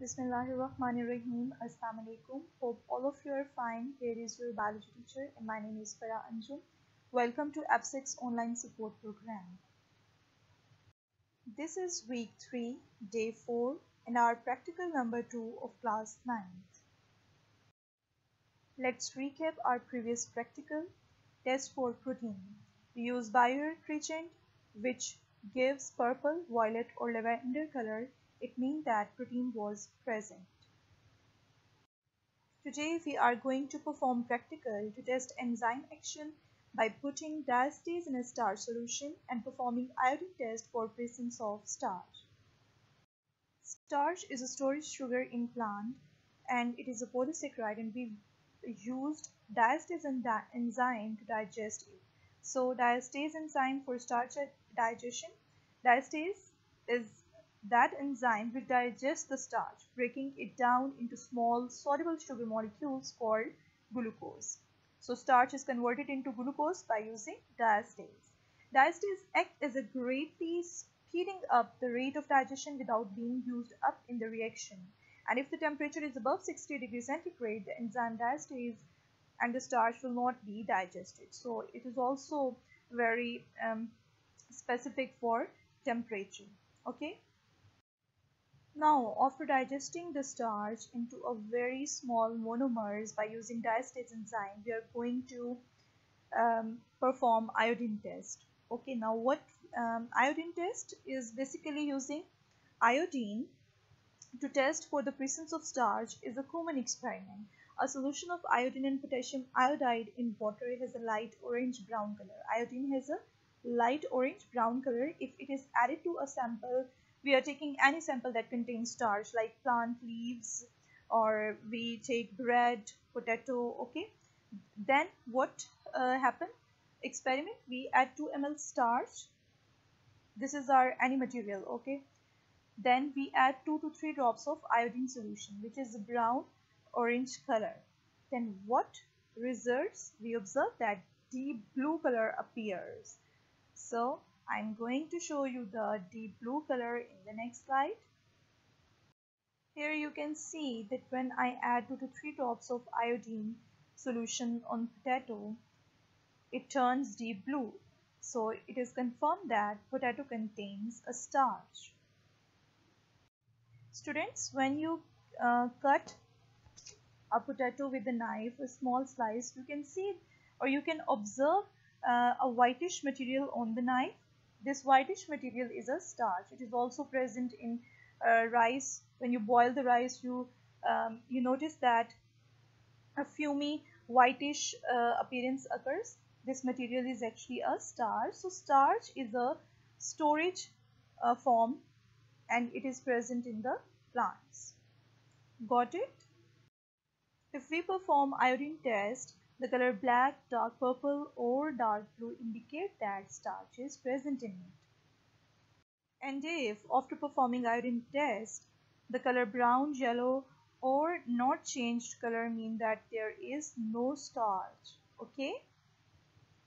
Bismillahirrahmanirrahim. Assalamu alaikum. Hope all of you are fine. Here is your biology teacher and my name is Farah Anjum. Welcome to APSACS online support program. This is week 3, day 4 and our practical number 2 of class 9th. Let's recap our previous practical test for protein. We use biuret reagent which gives purple, violet or lavender color it means that protein was present. Today we are going to perform practical to test enzyme action by putting diastase in a starch solution and performing iodine test for presence of starch. Starch is a storage sugar in plant and it is a polysaccharide and we used diastase enzyme to digest it. So diastase enzyme for starch digestion. Diastase is that enzyme will digest the starch, breaking it down into small soluble sugar molecules called glucose. So starch is converted into glucose by using diastase. Diastase acts as a greatly speeding up the rate of digestion without being used up in the reaction. And if the temperature is above 60 degrees centigrade, the enzyme diastase and the starch will not be digested. So it is also very um, specific for temperature. Okay. Now, after digesting the starch into a very small monomers by using diastase enzyme, we are going to um, perform iodine test. Okay, now what um, iodine test is basically using iodine to test for the presence of starch is a common experiment. A solution of iodine and potassium iodide in water has a light orange brown color. Iodine has a light orange brown color if it is added to a sample we are taking any sample that contains starch like plant leaves or we take bread potato okay? Then what uh, happen? Experiment. We add 2 ml starch. This is our any material okay? Then we add 2 to 3 drops of iodine solution which is brown orange color. Then what results? We observe that deep blue color appears. So I'm going to show you the deep blue color in the next slide. Here you can see that when I add 2 to 3 drops of iodine solution on potato, it turns deep blue. So it is confirmed that potato contains a starch. Students, when you uh, cut a potato with a knife, a small slice, you can see or you can observe uh, a whitish material on the knife this whitish material is a starch. It is also present in uh, rice. When you boil the rice, you um, you notice that a fumy whitish uh, appearance occurs. This material is actually a starch. So starch is a storage uh, form and it is present in the plants. Got it? If we perform iodine test, the color black, dark purple or dark blue indicate that starch is present in it. And if after performing iodine test, the color brown, yellow or not changed color mean that there is no starch. Okay.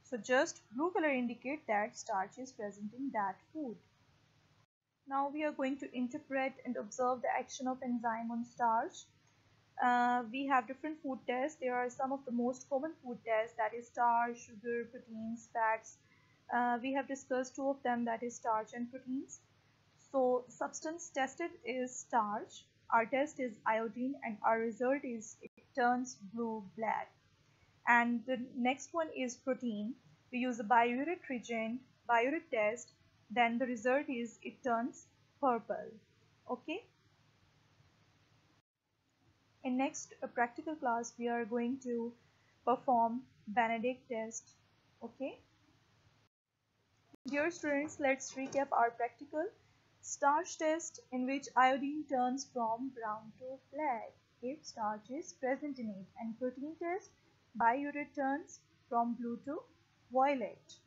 So just blue color indicate that starch is present in that food. Now we are going to interpret and observe the action of enzyme on starch uh, we have different food tests. There are some of the most common food tests that is starch, sugar, proteins, fats. Uh, we have discussed two of them that is starch and proteins. So substance tested is starch. Our test is iodine and our result is it turns blue black. And the next one is protein. We use a biuret reagent, biuret test. Then the result is it turns purple. Okay. In next practical class, we are going to perform Benedict test. Okay. Dear students, let's recap our practical starch test in which iodine turns from brown to black if starch is present in it and protein test biuret turns from blue to violet.